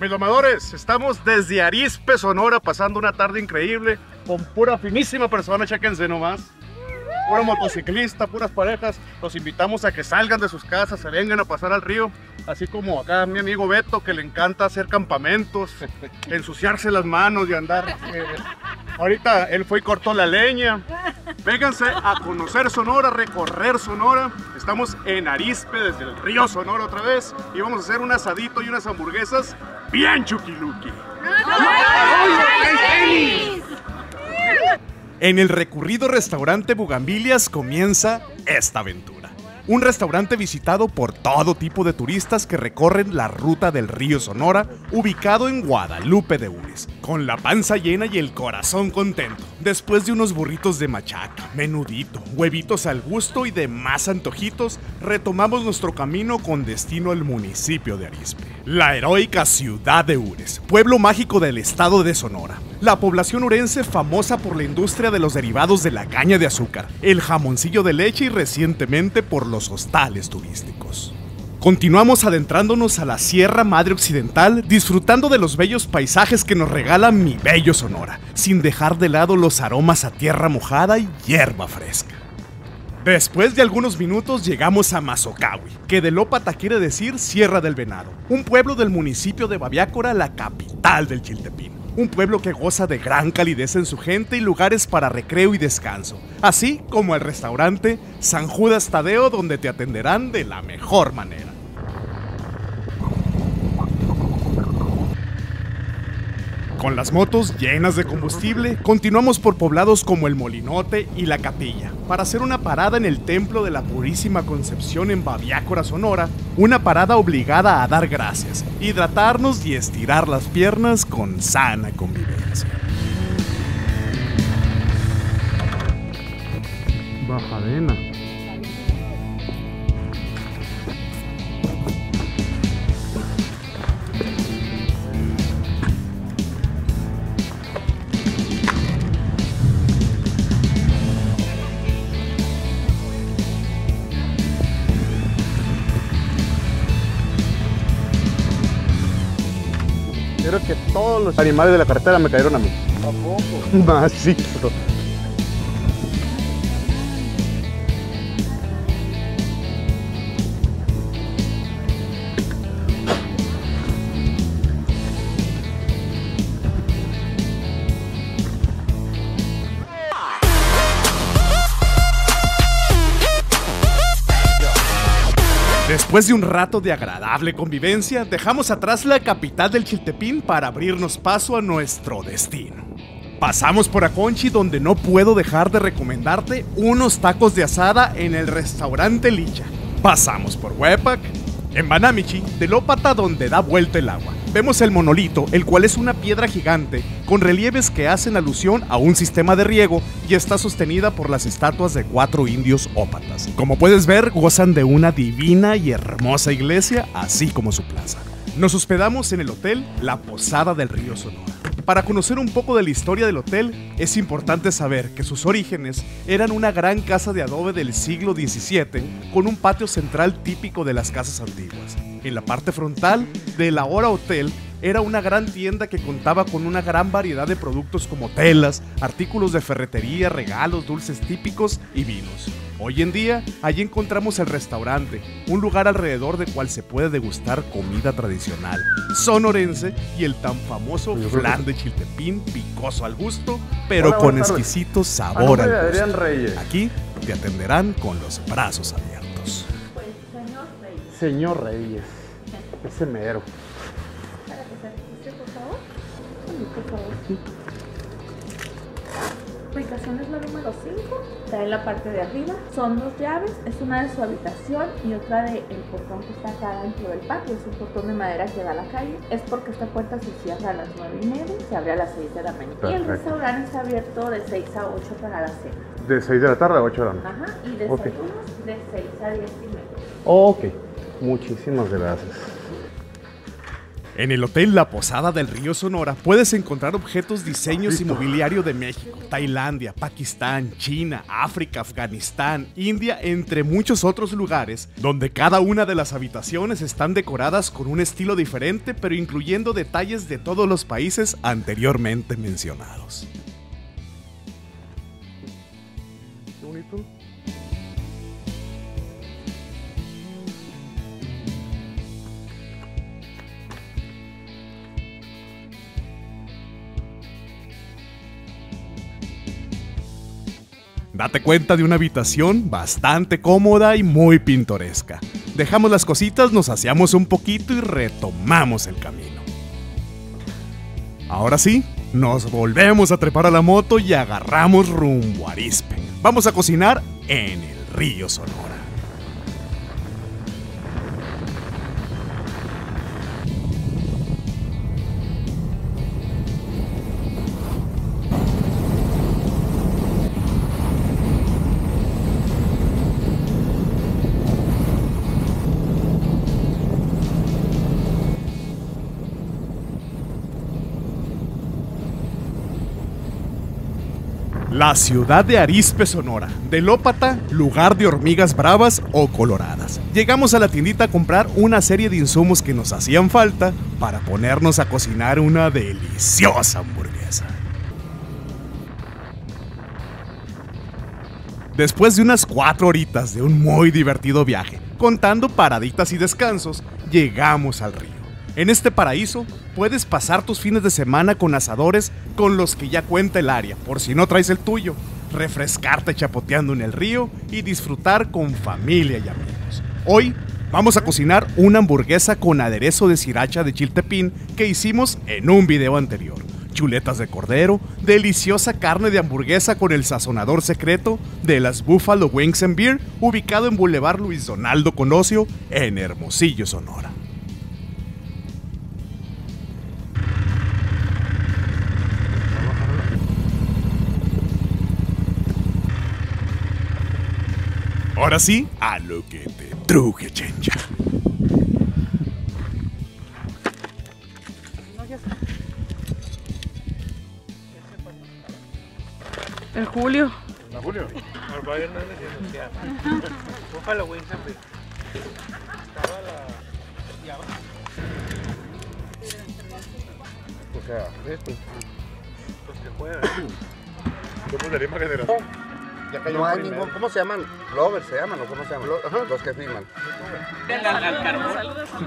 Mis domadores, estamos desde Arispe, Sonora, pasando una tarde increíble con pura finísima persona, chéquense nomás. Puro motociclista, puras parejas. Los invitamos a que salgan de sus casas, se vengan a pasar al río. Así como acá mi amigo Beto, que le encanta hacer campamentos, ensuciarse las manos y andar. eh, ahorita él fue y cortó la leña. Vénganse a conocer Sonora, recorrer Sonora. Estamos en Arispe, desde el río Sonora otra vez. Y vamos a hacer un asadito y unas hamburguesas bien chuquiluki. En el recurrido restaurante Bugambilias comienza esta aventura. Un restaurante visitado por todo tipo de turistas que recorren la ruta del río Sonora, ubicado en Guadalupe de Ures, con la panza llena y el corazón contento, después de unos burritos de machaca, menudito, huevitos al gusto y demás antojitos, retomamos nuestro camino con destino al municipio de Arispe, la heroica ciudad de Ures, pueblo mágico del estado de Sonora. La población urense famosa por la industria de los derivados de la caña de azúcar, el jamoncillo de leche y recientemente por los hostales turísticos. Continuamos adentrándonos a la Sierra Madre Occidental, disfrutando de los bellos paisajes que nos regala mi bello Sonora, sin dejar de lado los aromas a tierra mojada y hierba fresca. Después de algunos minutos llegamos a Mazocawi, que de Lópata quiere decir Sierra del Venado, un pueblo del municipio de Babiácora, la capital del Chiltepín. Un pueblo que goza de gran calidez en su gente y lugares para recreo y descanso, así como el restaurante San Judas Tadeo donde te atenderán de la mejor manera. Con las motos llenas de combustible, continuamos por poblados como el Molinote y la Capilla, para hacer una parada en el Templo de la Purísima Concepción en Babiácora, Sonora, una parada obligada a dar gracias, hidratarnos y estirar las piernas con sana convivencia. Bajadena. Creo que todos los animales de la carretera me cayeron a mí. ¿A Macizo. Después de un rato de agradable convivencia, dejamos atrás la capital del Chiltepín para abrirnos paso a nuestro destino. Pasamos por Aconchi donde no puedo dejar de recomendarte unos tacos de asada en el restaurante Licha. Pasamos por Huepac, en Banamichi, de Lópata donde da vuelta el agua. Vemos el monolito, el cual es una piedra gigante con relieves que hacen alusión a un sistema de riego y está sostenida por las estatuas de cuatro indios ópatas. Como puedes ver, gozan de una divina y hermosa iglesia, así como su plaza. Nos hospedamos en el hotel La Posada del Río Sonora. Para conocer un poco de la historia del hotel, es importante saber que sus orígenes eran una gran casa de adobe del siglo XVII con un patio central típico de las casas antiguas. En la parte frontal del ahora hotel era una gran tienda que contaba con una gran variedad de productos como telas, artículos de ferretería, regalos, dulces típicos y vinos. Hoy en día, allí encontramos el restaurante, un lugar alrededor del cual se puede degustar comida tradicional sonorense y el tan famoso flan de chiltepín picoso al gusto, pero Hola, con exquisito sabor al gusto. Reyes. Aquí te atenderán con los brazos abiertos. Señor Reyes. Ese mero. Por favor. Ubicación es la número 5, está en la parte de arriba. Son dos llaves, es una de su habitación y otra del portón que está acá dentro del patio. Es un portón de madera que da a la calle. Es porque esta puerta se cierra a las 9 y media y se abre a las 6 de la mañana. Y el Perfecto. restaurante está abierto de 6 a 8 para la cena. De 6 de la tarde a 8 de la noche. Ajá, y desayunos de 6 a 10 y media. Ok. Muchísimas gracias. En el Hotel La Posada del Río Sonora puedes encontrar objetos, diseños y mobiliario de México, Tailandia, Pakistán, China, África, Afganistán, India, entre muchos otros lugares, donde cada una de las habitaciones están decoradas con un estilo diferente, pero incluyendo detalles de todos los países anteriormente mencionados. Date cuenta de una habitación bastante cómoda y muy pintoresca. Dejamos las cositas, nos aseamos un poquito y retomamos el camino. Ahora sí, nos volvemos a trepar a la moto y agarramos rumbo a Arispe. Vamos a cocinar en el río Sonora. La ciudad de Arispe, Sonora. De Lópata, lugar de hormigas bravas o coloradas. Llegamos a la tiendita a comprar una serie de insumos que nos hacían falta para ponernos a cocinar una deliciosa hamburguesa. Después de unas cuatro horitas de un muy divertido viaje, contando paraditas y descansos, llegamos al río. En este paraíso puedes pasar tus fines de semana con asadores con los que ya cuenta el área, por si no traes el tuyo, refrescarte chapoteando en el río y disfrutar con familia y amigos. Hoy vamos a cocinar una hamburguesa con aderezo de sriracha de chiltepín que hicimos en un video anterior. Chuletas de cordero, deliciosa carne de hamburguesa con el sazonador secreto de las Buffalo Wings and Beer, ubicado en Boulevard Luis Donaldo Colosio, en Hermosillo, Sonora. Ahora sí, a lo que te truje, chencha. El Julio. ¿A Julio? O sea, esto. Los que juegan. Somos de la misma generación. Ya cayó No hay primero. ningún, ¿cómo se llaman? Lovers se llaman, ¿o cómo se llaman? Los que firman.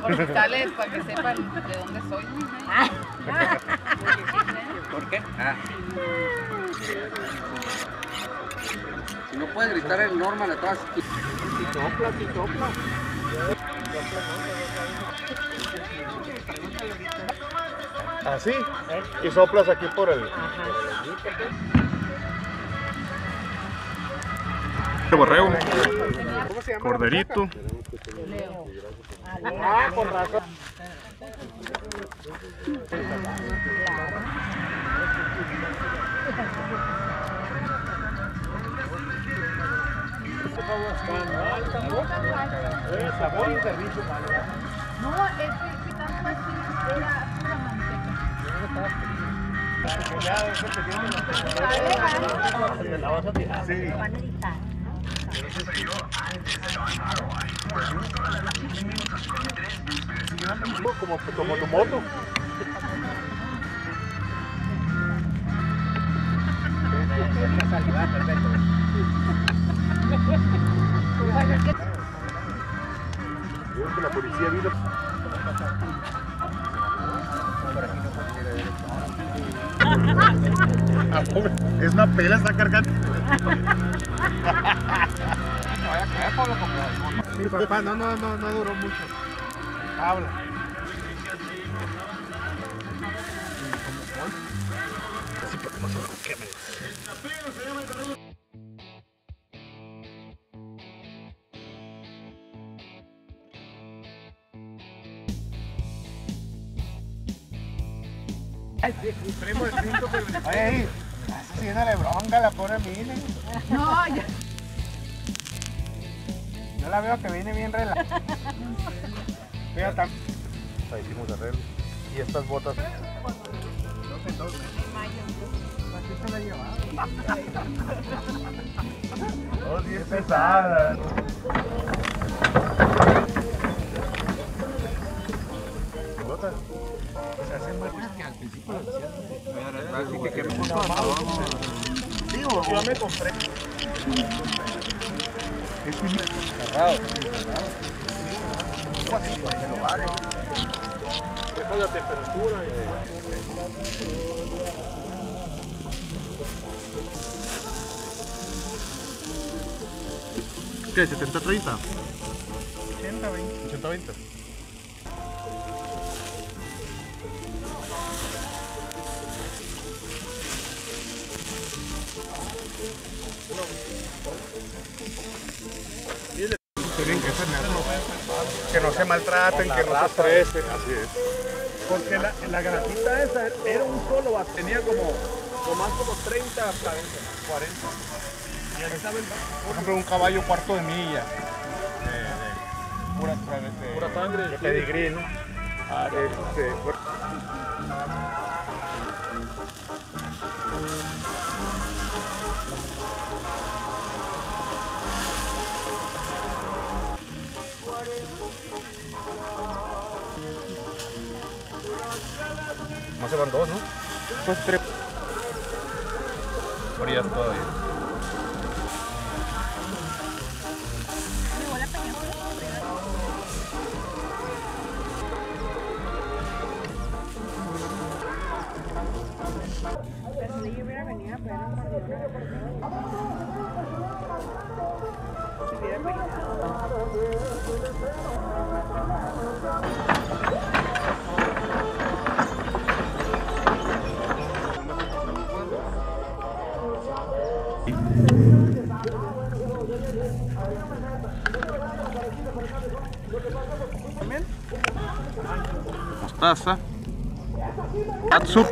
Orbitales para que sepan de dónde soy. ¿Por qué? Ah. Si no puedes gritar el Norman atrás. Así. Y soplas aquí por el. Borrego. Corderito. No, es que quitando así era pura manteca. Como, como tu moto. Yo que la policía vino. Pobre, Es una pela, está cargando. Mi papá no, no, no, no duró mucho. Habla. Primo. Oye, haciéndole bronca la pobre Mine. No, ya. Yo la veo que viene bien relajada. Tam- Ahí hicimos. Y estas botas. Oh, sí, es pesada. Botas. Se hacen que al principio Así que queremos Digo, yo me compré. Es un cerrado. Así, porque lo vale. Deja la temperatura ¿Qué? ¿70-30? 80-20. 80-20. Que no se maltraten, que no se estresen. Así es. Porque la, la esa era un solo vaso. Tenía como, como más como 30 cabezas. 40. Y ahí estaba el Por ejemplo, un caballo cuarto de milla. De, de pura, de, Pura sangre, De pedigrí, ¿no? Este, se van dos, ¿no? Pues tres. Orillas todavía. Mostaza, catsup,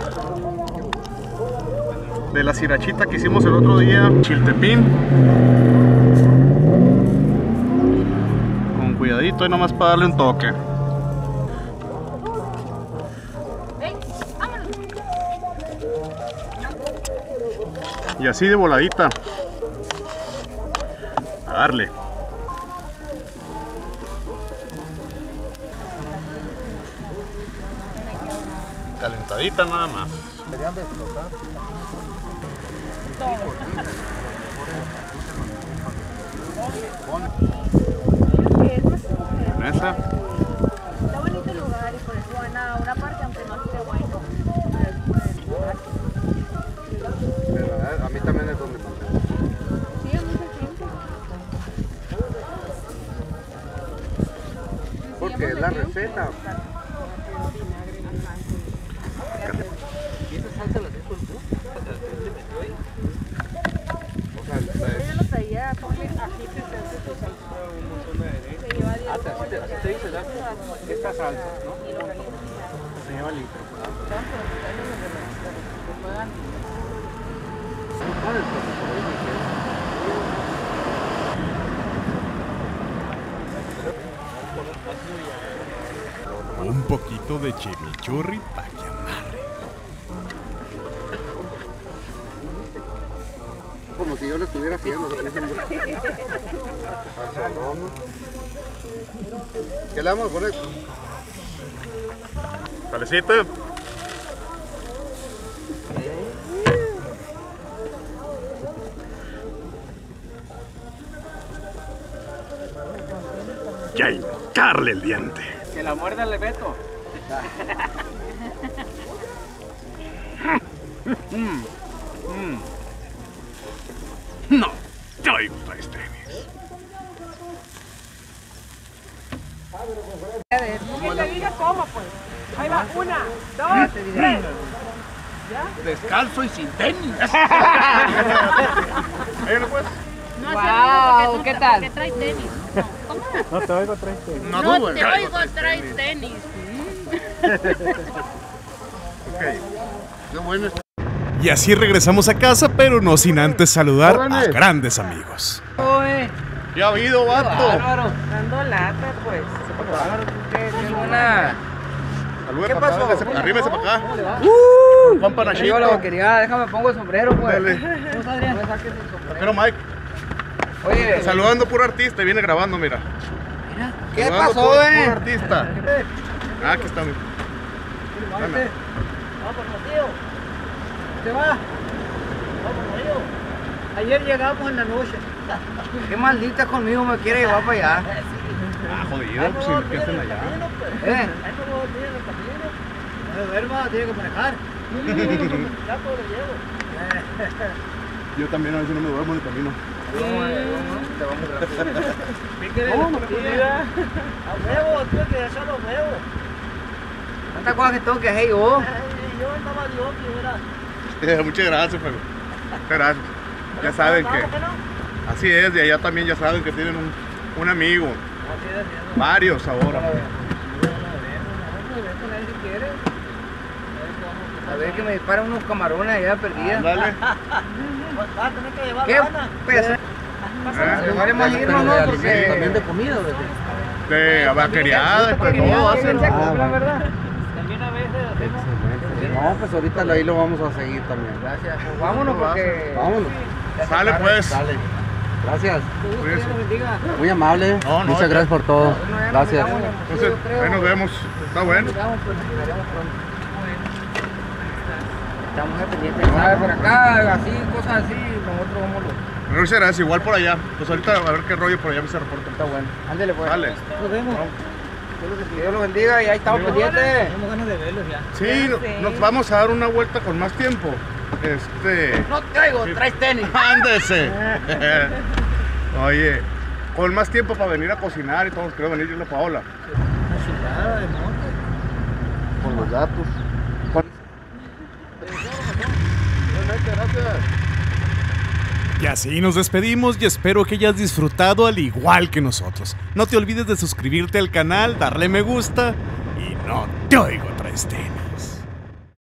de la sirachita que hicimos el otro día, chiltepín, con cuidadito y nomás para darle un toque. Y así de voladita. A darle. Calentadita nada más. Esa. Está bonito el lugar y por eso van a una parte aunque no esté bueno. A mí también es donde más. Sí, hay mucha gente. Porque es la receta. ¿Y esa salsa la dejo tú? O sea, Ella lo traía, ponle aquí que se hace su salsa. Se lleva diez así te, así te dice, ¿verdad? Esta salsa, ¿no? Se lleva litro. Un poquito de chimichurri para que amarre. Como si yo lo estuviera haciendo. ¿Qué le vamos a poner? Salecita. Y a hincarle el diente. Que la muerda el Beto. No, traigo tres tenis. Que te diga cómo, pues. Ahí va, una, dos, tres. Descalzo y sin tenis. Ahí pues. Wow, ¿qué tal? Que trae tenis. No te oigo tres tenis. No, No te oigo, trae tenis. Qué bueno. Y así regresamos a casa, pero no sin antes saludar a grandes amigos. Oye, ¿Qué ha habido, vato? bárbaro. Dando lata, pues. Qué buena. Saludos ¿Qué para acá, pasó? arrímese para acá. ¡Uh! Juan Panachito. La vaquería, déjame pongo el sombrero, pues. Dale. ¿Cómo está, Adrián? No me saques el sombrero. Pero Mike, Oye, saludando puro artista y viene grabando, mira. ¿qué Saludando pasó, puro- eh? Puro artista. Ah, aquí está. mira. Vente. ¿Se va? Ayer llegamos en la noche. Qué maldita conmigo me quiere llevar para allá. Ah, jodido, pues si ¿qué hacen allá? ¿Eh? No duerma, tiene que manejar. Yo también a veces no me duermo en el camino. A huevo, tú que hacer los huevos. ¿Cuántas cosas que tengo que hacer yo? Yo estaba Dios, mira. Muchas gracias, pero. Muchas gracias. Ya saben que. Así es, y allá también ya saben que tienen un, un amigo. Varios ahora. A ver que me disparan unos camarones allá perdidas. Dale. ¿Qué peso? Se vale irnos, ¿no? Porque... También de comida, De vaqueriada, pues no, hacen. la verdad. No, pues ahorita ahí lo vamos a seguir también. Gracias. Pues vámonos porque... Vámonos. Sale pues. Sale. Gracias. Muy amable. No, no, Muchas ya. gracias por todo. Gracias. Entonces, ahí nos vemos. Está bueno. Estamos pendientes. Por acá, así, cosas así, nosotros vamos los... Muchas gracias, igual por allá. Pues ahorita a ver qué rollo por allá me se reporta. Está bueno. Ándale, pues. Dale. Nos vemos. Que Dios los bendiga y ahí estamos pendientes. Tenemos ganas de verlos ya. Sí, no- nos vamos a dar una vuelta con más tiempo. Este. No traigo, traes tenis. ¡Ándese! Oye, con más tiempo para venir a cocinar y todo, quiero venir yo y la Paola. Una chulada de monte. Con los datos. Y así nos despedimos y espero que hayas disfrutado al igual que nosotros. No te olvides de suscribirte al canal, darle me gusta y no te oigo traes tenis.